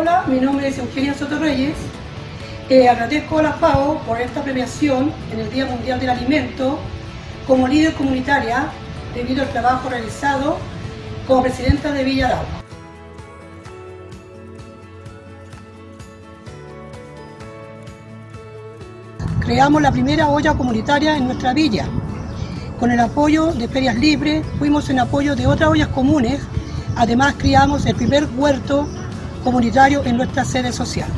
Hola, mi nombre es Eugenia Soto Reyes. Eh, agradezco a la FAO por esta premiación en el Día Mundial del Alimento como líder comunitaria debido al trabajo realizado como presidenta de Villa Arauco. Creamos la primera olla comunitaria en nuestra villa. Con el apoyo de Ferias Libres, fuimos en apoyo de otras ollas comunes. Además, criamos el primer huerto comunitario en nuestra sede social.